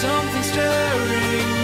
something stirring.